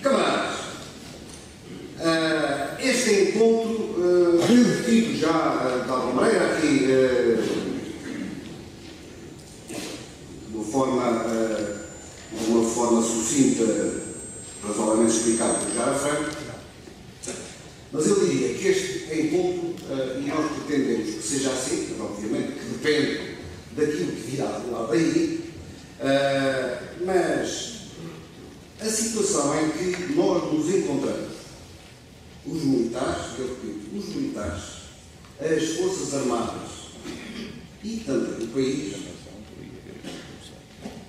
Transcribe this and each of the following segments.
Camaradas, uh, este encontro, uh, já uh, de alguma maneira aqui de uma forma, de uma forma sucinta, razoavelmente explicado por Jara Franco, mas eu diria que este encontro, e nós pretendemos que seja assim, mas obviamente que depende daquilo que virá do lado daí, mas situação em que nós nos encontramos, os militares, eu repito, os militares, as Forças Armadas e também o país,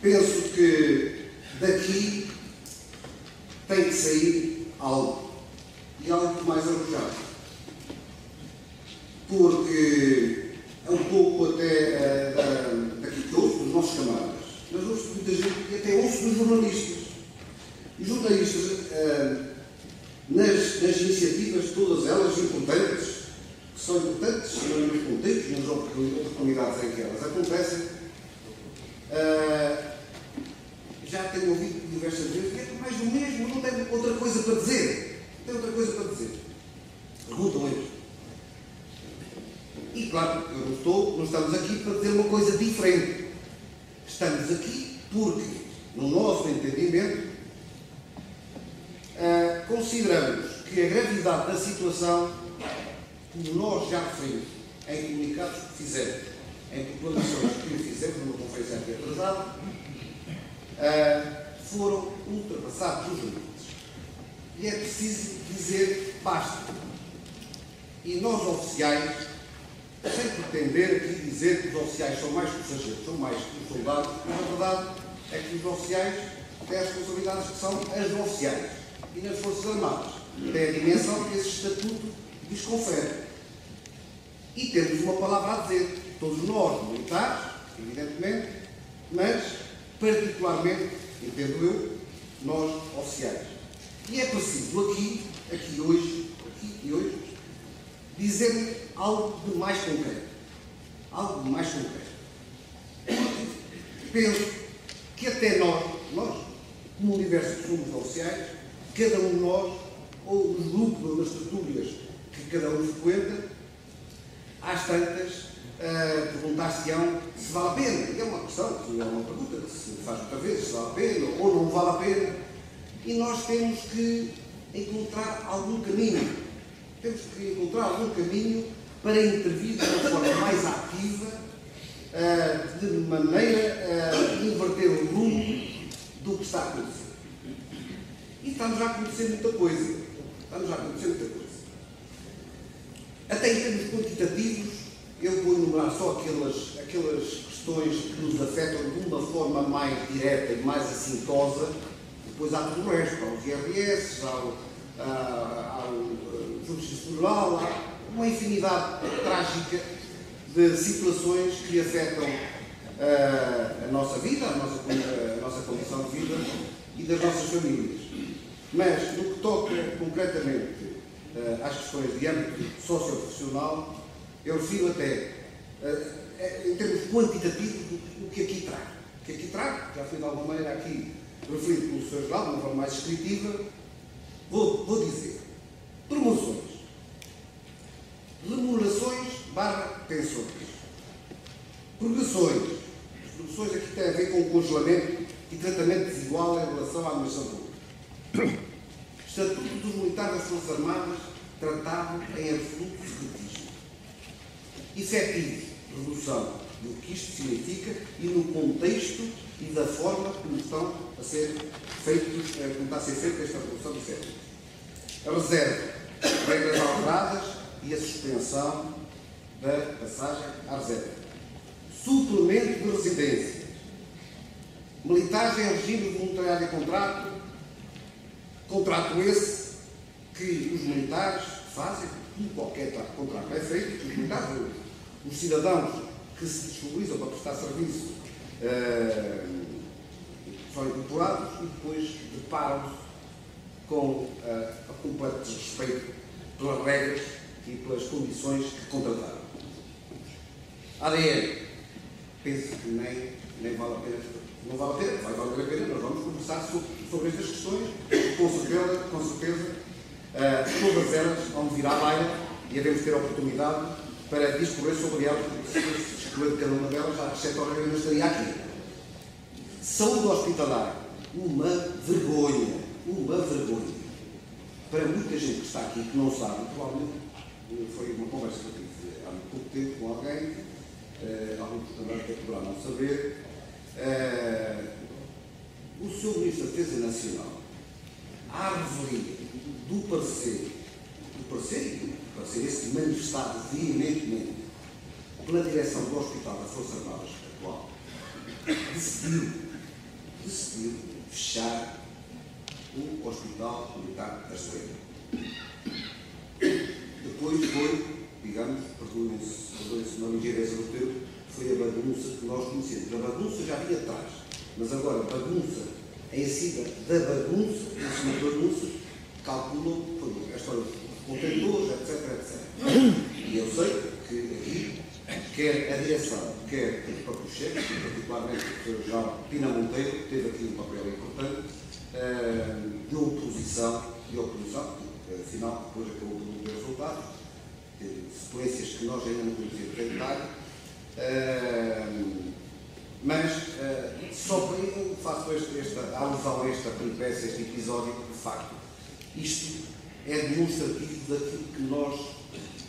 penso que daqui tem que sair algo. E algo mais arrojado. Porque é um pouco até uh, daqui que ouço dos nossos camaradas, mas ouço muita gente e até ouço dos jornalistas os jornalistas, eh, nas, nas, iniciativas, todas elas importantes, que são importantes nos contextos, nas oportunidades em que elas acontecem, eh, já tenho ouvido diversas vezes que é mais do mesmo, não tem outra coisa para dizer. Não tem outra coisa para dizer. Perguntam eles. E claro, eu não estou, não estamos aqui para dizer uma coisa diferente. Estamos aqui porque, no nosso entendimento, consideramos que a gravidade da situação, como nós já referimos em comunicados que fizemos, em proclamações que fizemos numa conferência aqui atrasada, uh, foram ultrapassados os limites. E é preciso dizer basta. E nós, oficiais, sem pretender aqui dizer que os oficiais são mais que os sargentos, são mais que os soldados, mas a verdade é que os oficiais têm as responsabilidades que são as oficiais e nas Forças Armadas. Tem a dimensão que esse Estatuto lhes confere. E temos uma palavra a dizer, todos nós, militares, evidentemente, mas, particularmente, entendo eu, nós, oficiais. E é preciso aqui, aqui hoje, aqui e hoje, dizer algo de mais concreto. Algo de mais concreto. Penso que até nós, nós, como universo somos oficiais, cada um de nós, ou grupos, ou nas tertúlias que cada um frequenta, às tantas, uh, perguntar-se-ão se vale a pena. E é uma questão, é uma pergunta que se faz muitas vezes, se vale a pena ou não vale a pena. E nós temos que encontrar algum caminho. Temos que encontrar algum caminho para intervir de uma forma mais ativa, uh, de maneira a uh, inverter o rumo do que está a acontecer. E estamos já a conhecer muita coisa. Estamos já a conhecer muita coisa. Até em termos quantitativos, eu vou enumerar só aquelas, aquelas questões que nos afetam de uma forma mais direta e mais assintosa. Depois há tudo o resto, há os IRS, há o, há, há o Justiça Federal, há uma infinidade trágica de situações que afetam uh, a nossa vida, a nossa, a nossa condição de vida e das nossas famílias. Mas, no que toca concretamente uh, às questões de âmbito socioprofissional, eu refiro até, uh, em termos quantitativos, o que aqui trago. O que aqui trago, já fui de alguma maneira aqui referido pelo Sr. Geraldo, de uma forma mais descritiva, vou, vou dizer promoções, remunerações barra pensões, progressões. As progressões aqui têm a ver com o congelamento e tratamento desigual em relação à administração pública. Estatuto dos Militares das Forças Armadas tratado em absoluto secretismo. Efetivo, redução do que isto significa e no contexto e da forma como estão a ser feitos, eh, como está a ser feita esta redução de efetivos. A reserva, regras alteradas e a suspensão da passagem à reserva. Suplemento de residência. Militares em regime de voluntariado e contrato Contrato esse que os militares fazem, como qualquer contrato é feito, os militares, os cidadãos que se disponibilizam para prestar serviço uh, são incorporados e depois deparam-se com uh, a completo desrespeito pelas regras e pelas condições que contrataram. ADN, penso que nem, nem vale a pena, não vale a pena, vai valer a pena, nós vamos conversar sobre, sobre estas questões com certeza, com certeza uh, todas elas vão vir à baila e devemos ter a oportunidade para discorrer sobre elas, porque se escolher cada uma delas, já às 7 horas eu não estaria aqui. Saúde hospitalar, uma vergonha, uma vergonha. Para muita gente que está aqui que não sabe, provavelmente foi uma conversa que eu tive há muito pouco tempo com alguém, uh, alguns também até poderá não saber. Uh, o Sr. Ministro da Defesa Nacional, revelia do parecer, do parecer, do parecer esse manifestado veementemente pela direção do Hospital das Forças Armadas atual, decidiu, decidiu fechar o Hospital Militar da Estrela. Depois foi, digamos, perdoem-se perdoem uma ligeireza do termo, foi a bagunça que nós conhecemos. A bagunça já vinha atrás, mas agora bagunça em cima da bagunça, em cima da bagunça, calculam a história dos contentores, etc, etc. E eu sei que aqui, quer a direção, quer os próprios chefes, particularmente o Sr. João Pina Monteiro, teve aqui um papel importante, de oposição, de oposição, porque afinal depois acabou por ter resultado, teve sequências que nós ainda não conhecemos em detalhe, mas só por aí eu faço este, esta alusão a esta peripécia, este episódio, de facto, isto é demonstrativo daquilo que nós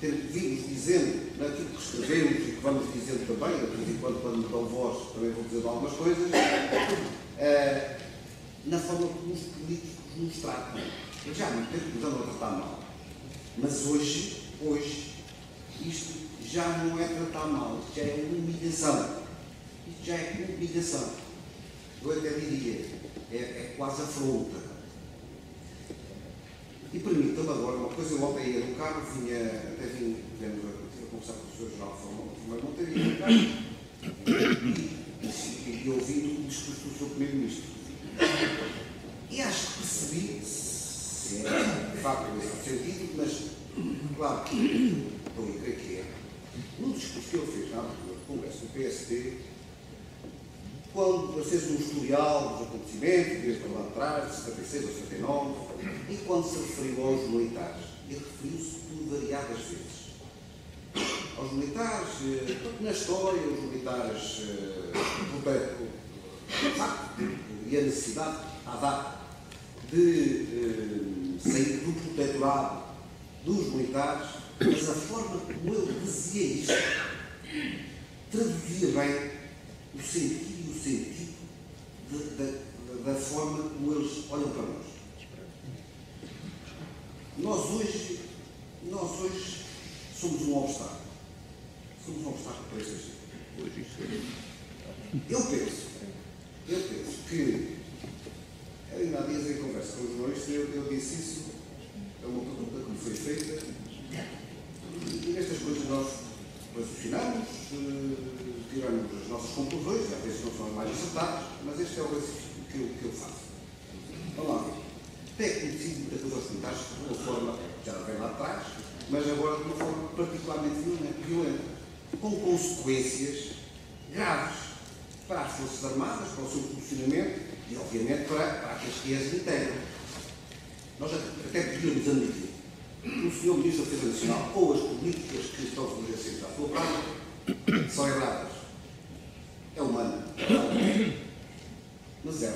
vimos dizendo, naquilo que escrevemos e que vamos dizendo também, de vez em quando, quando me dão voz, também vou dizer algumas coisas, na forma como os políticos nos tratam. Eu já muito tempo nos andam a tratar mal. Mas hoje, hoje, isto já não é tratar mal, já é humilhação. Já é humilhação. Eu até diria, é, é quase afronta. E permitam-me agora uma coisa, eu ontem ia no carro, vinha, até vim, estive a conversar com o Sr. Jornal Formão Monteiro, ia no carro, e, e, e ouvindo o discurso do Sr. Primeiro-Ministro. E acho que percebi, se é de facto nesse sentido, mas claro que a crer que é. Num discurso que ele fez na abertura do Congresso do quando fez um historial dos acontecimentos, desde lá atrás, de 76 ou 79, e quando se referiu aos militares, ele referiu-se por variadas vezes. Aos militares, na história, os militares, por facto, e a necessidade, à data, de eh, sair do protetorado dos militares, mas a forma como ele dizia isto traduzia bem o sentido e o sentido de, de, da forma como eles olham para nós. Nós hoje, nós hoje somos um obstáculo. Somos um obstáculo para esta gente. Eu penso, eu penso que, ainda há dias em conversa com os jornalistas, eu, eu disse isso, é uma pergunta que me foi feita, e nestas coisas nós raciocinamos, tiramos as nossas conclusões, às vezes não são mais acertadas, mas este é o raciocínio que eu, que eu faço. Vamos lá ver. Tem conhecido muitas coisas hospitais de uma forma, já vem lá atrás, mas agora de uma forma particularmente violenta, com consequências graves para as Forças Armadas, para o seu funcionamento e, obviamente, para, para aqueles que as integram. Nós até podíamos admitir que o Sr. Ministro da Defesa Nacional ou as políticas que estão subjacentes à sua parte são erradas. É humano. Mas é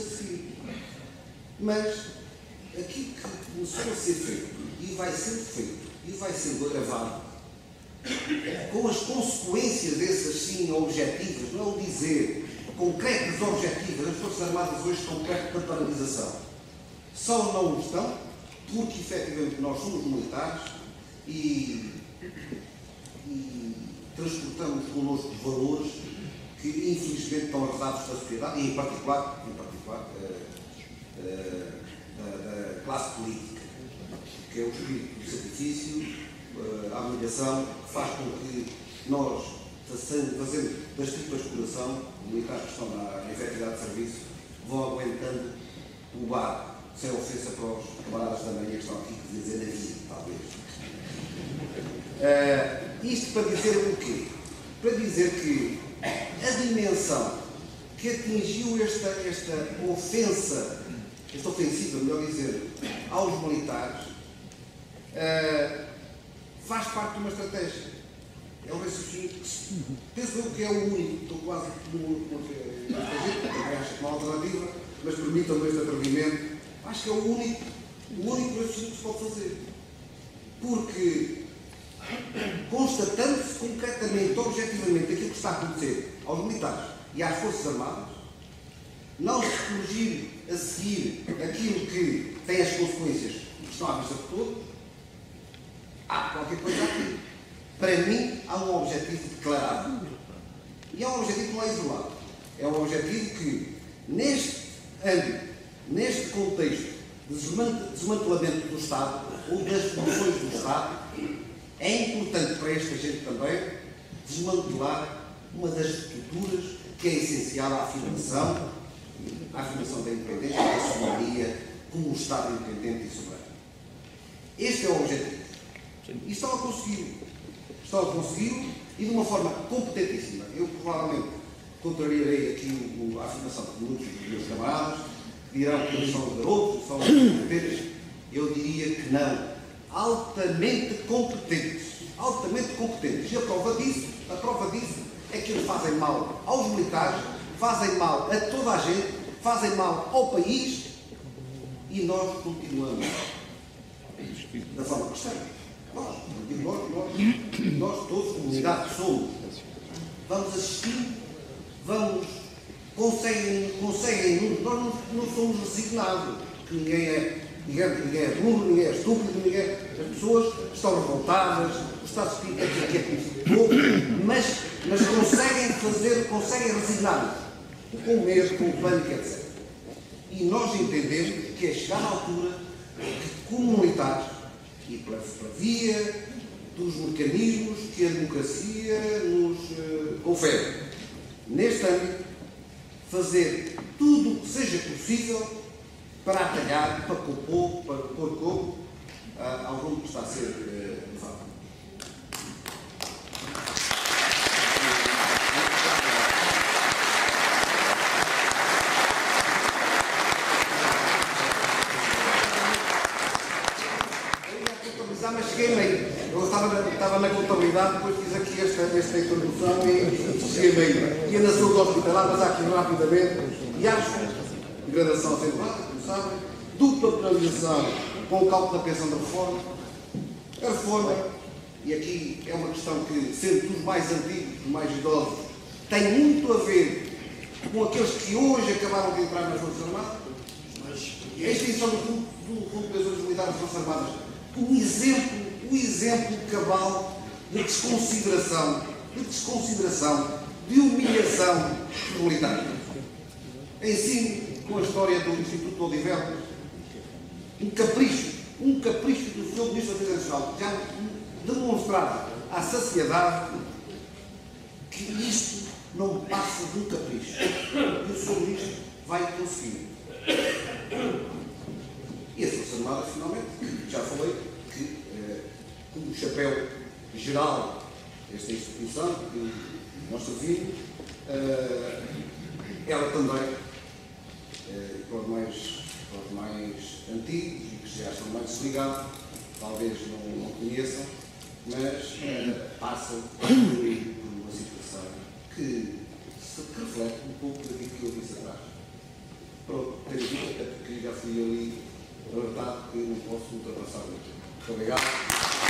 assim. Mas aquilo que começou a ser feito e vai sendo feito e vai sendo agravado com as consequências dessas sim objetivas, não dizer, concretas objetivas, as Forças Armadas hoje estão perto da paralisação. Só não estão porque efetivamente nós somos militares e, e transportamos connosco valores que infelizmente estão arredados da sociedade e em particular, em particular uh, uh, da, da classe política, que é o espírito do sacrifício, uh, a abnegação, que faz com que nós, fazendo das tripas de coração, militares que estão na efetividade de serviço, vão aguentando o bar, sem ofensa para os camaradas da manhã que estão aqui, que dizer na vida, talvez. Uh, isto para dizer o quê? Para dizer que a dimensão que atingiu esta, esta ofensa esta ofensiva, melhor dizendo, aos militares, uh, faz parte de uma estratégia. É um raciocínio que penso eu que é o único, estou quase como também acho que há alternativa, mas permitam-me este atrevimento, acho que é o único, o único raciocínio que se pode fazer. Porque constatando-se concretamente, objetivamente, aquilo que está a acontecer aos militares e às Forças Armadas, não se corrigir a seguir aquilo que tem as consequências que estão à vista de todos, há qualquer coisa aqui. Para mim, há um objetivo declarado. E há um objetivo que não é isolado. É um objetivo que, neste âmbito, neste contexto de desmantelamento do Estado ou das funções do Estado, é importante para esta gente também desmantelar uma das estruturas que é essencial à afirmação, à afirmação da independência, da soberania, como um Estado independente e soberano. Este é o objetivo. E estão a conseguir. Estão a conseguir e de uma forma competentíssima. Eu provavelmente contrariarei aqui a afirmação de muitos dos meus camaradas, dirão que eles são garotos, são competentes. Eu diria que não altamente competentes. Altamente competentes. E a prova disso, a prova disso é que eles fazem mal aos militares, fazem mal a toda a gente, fazem mal ao país e nós continuamos da forma que estamos. Nós, nós, nós, nós todos, comunidade que somos, vamos assistir, vamos, conseguem, conseguem, nós não, não somos resignados, que ninguém é Ninguém, ninguém é burro, ninguém é estúpido, ninguém é... As pessoas estão revoltadas, o Estado Espírita é que é pouco, mas, mas conseguem fazer, conseguem resignar com medo, com pânico, etc. E nós entendemos que é chegar à altura que, como militares, e pela, via dos mecanismos que a democracia nos uh, confere, neste âmbito, fazer tudo o que seja possível para atalhar, para compor, para pôr como uh, ao rumo que está a ser uh, levado. mas cheguei meio. Eu estava, estava na contabilidade, depois fiz esta, esta introdução e cheguei meio. Ia na saúde hospitalar, mas aqui rapidamente, e acho que gradação acentuada, sabem, dupla penalização com o cálculo da pensão da reforma. A reforma, e aqui é uma questão que, sendo dos mais antigos, dos mais idosos, tem muito a ver com aqueles que hoje acabaram de entrar nas Forças Armadas. A extinção do Fundo, do fundo de Pensões Militares das Forças Armadas, um exemplo, um exemplo cabal de desconsideração, de desconsideração, de humilhação militares. Ensino com a história do Instituto Odivelas, um capricho, um capricho do Sr. Ministro da Defesa Nacional, já demonstrava à saciedade que isto não passa de um capricho. E o Sr. Ministro vai conseguir. E a Força Armada, finalmente, já falei, que eh, como chapéu geral desta instituição que nós servimos, eh, ela também eh, para, os mais, para os mais antigos e que já estão mais ligados, talvez não, não conheçam, mas eh, passam por uma situação que, se, reflete um pouco daquilo que eu disse atrás. Pronto, tenho dito, porque já fui ali alertado que não posso ultrapassar muito. Muito obrigado.